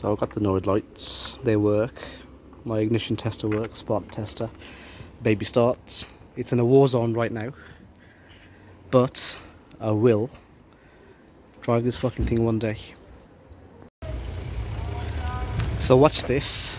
So I've got the noid lights, they work. My ignition tester works, spark tester. Baby starts. It's in a war zone right now. But I will drive this fucking thing one day. So watch this.